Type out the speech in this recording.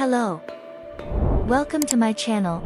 Hello. Welcome to my channel.